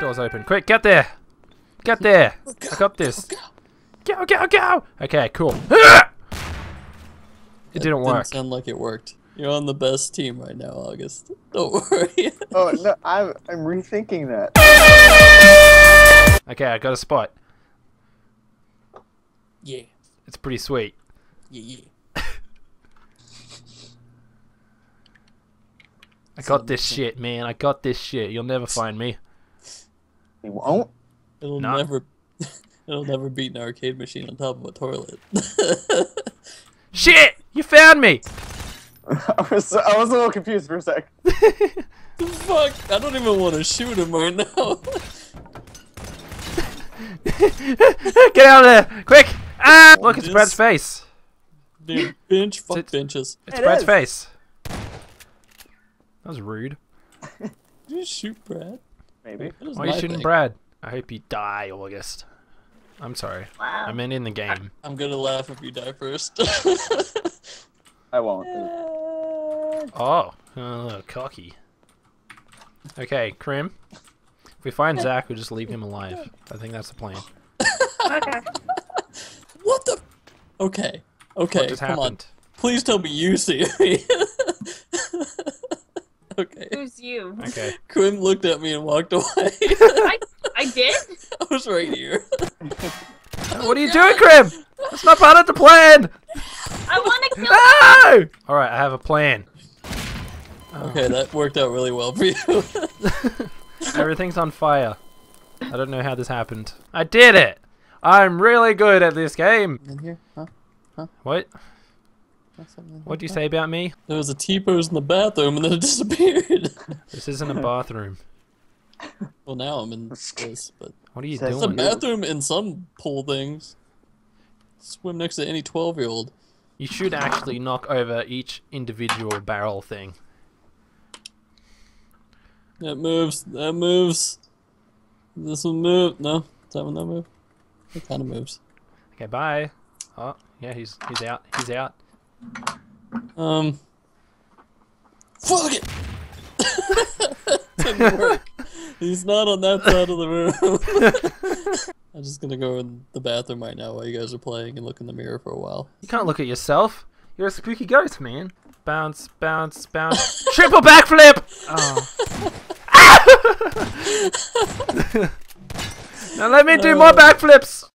Door's open. Quick, get there. Get there. I got this. Go, go, go. Okay, cool. It didn't work. Didn't sound like it worked. You're on the best team right now, August. Don't worry. Oh no, I'm I'm rethinking that. Okay, I got a spot. yeah, It's pretty sweet. yeah, yeah. I got this shit, man. I got this shit. You'll never find me. You won't. It'll Nah. never, it'll never beat an arcade machine on top of a toilet. Shit! You found me! I was I was a little confused for a sec. Fuck! I don't even want to shoot him right now. Get out of there! Quick! Ah! Look, it's Brad's face. Dude, bench, fuck Sit- benches. It's It Brad's is. face. That was rude. Did you shoot Brad? Maybe. That was Why are you my shooting. Brad? I hope you die, August. I'm sorry. I meant in the game. I'm gonna laugh if you die first. I won't. Oh, uh, cocky. Okay, Crim. If we find Zach, we'll just leave him alive. I think that's the plan. Okay. what the? Okay, okay, What just come on. happened? Please tell me you see me. okay. Who's you? Okay. Quinn looked at me and walked away. I, I did? I was right here. What are you oh, doing, Crim? That's not part of the plan! I want to kill No! Alright, I have a plan. Okay, that worked out really well for you. Everything's on fire. I don't know how this happened. I did it! I'm really good at this game. in here? Huh? Huh? What? That's something- What do you say about me? There was a T-pose in the bathroom and then it disappeared. This isn't a bathroom. well, now I'm in this, but What are you Says it's a bathroom in some pool things. Swim next to any 12-year-old. You should actually knock over each individual barrel thing. That moves. That moves. This one move. No, is that one that move? It kind of moves. Okay, bye. Oh, yeah, he's he's out. He's out. Um. Fuck it. Didn't work. He's not on that side of the room. I'm just gonna go in the bathroom right now while you guys are playing and look in the mirror for a while. You can't look at yourself. You're a spooky ghost, man. Bounce, bounce, bounce. Triple backflip! Oh. now let me do more backflips!